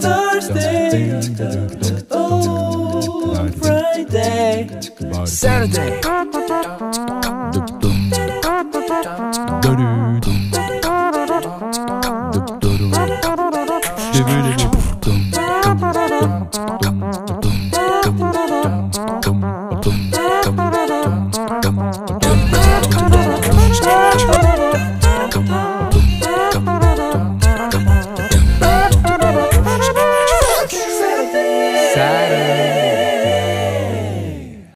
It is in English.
Thursday. Oh, Friday. Saturday. Saturday.